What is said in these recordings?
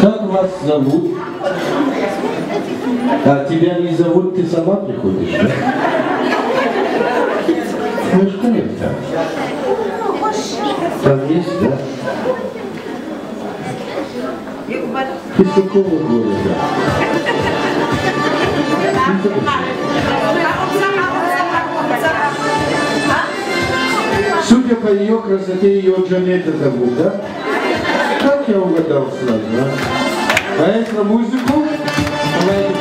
Как вас зовут? А тебя не зовут, ты сама приходишь, да? Ну, что это? Там есть, да? Ты с какого города? Судя по ее красоте, ее Джанета зовут, да? Я угадал сразу, а? Это музыку? Она это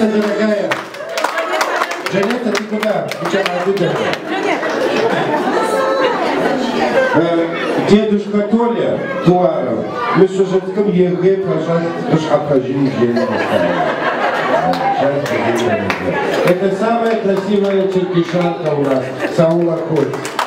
Джанета, дорогая. Джанета, ты куда? Сейчас оттуда. Э, Дедушка Толя Туаров, мы с Ужинском ЕГЭ, пожалуйста, Шахажин Это самая красивая черкишанка у нас, Саула Коль.